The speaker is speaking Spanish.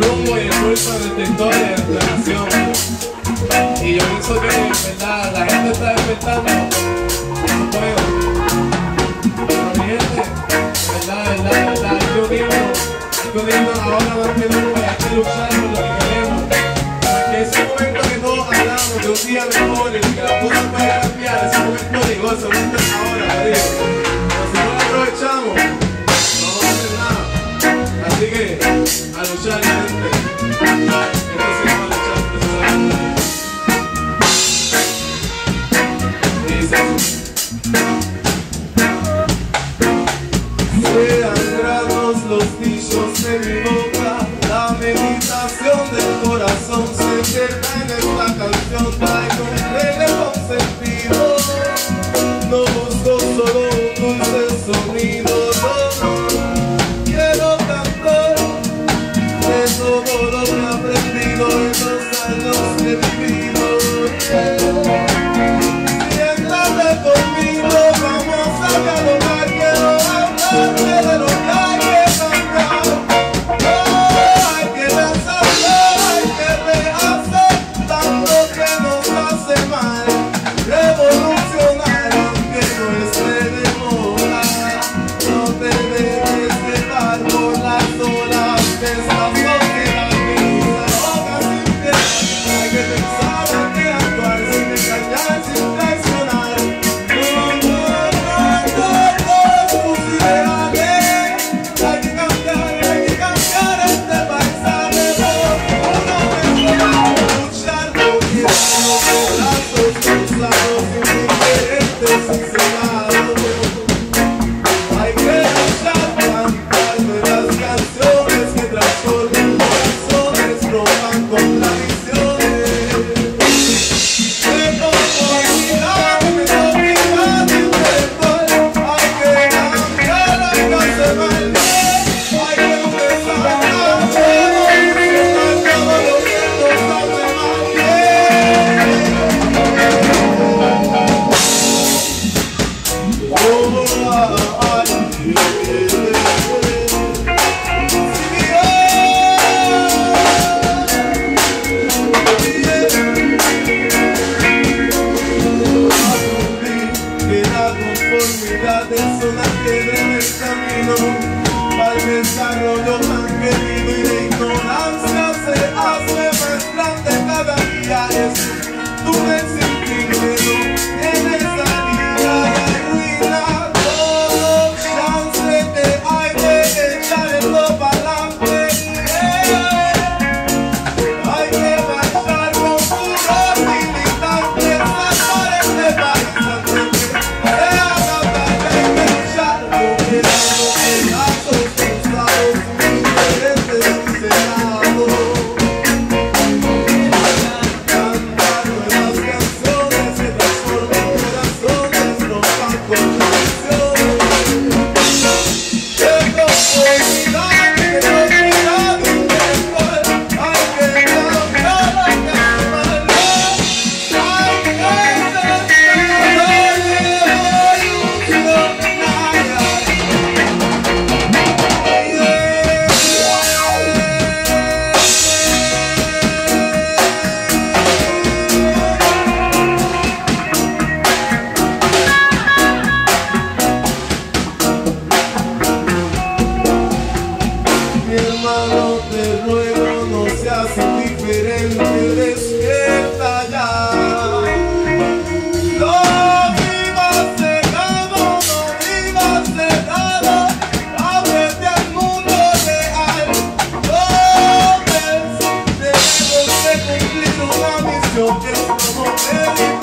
rumbo y el pulso detector de entonación. Y yo pienso que en verdad la gente está despertando un juego. Pero mi gente, verdad, verdad, verdad, hay que unirnos, hay que ahora más que nunca, hay que luchar por lo que queremos. Que ese momento que todos hablamos de un día mejor y que las cosas puedan cambiar, ese momento llegó, ese momento es ahora, digo. Pero si no aprovechamos, no vamos a hacer nada. Así que, a luchar. Yeah. life. Everything little one is your.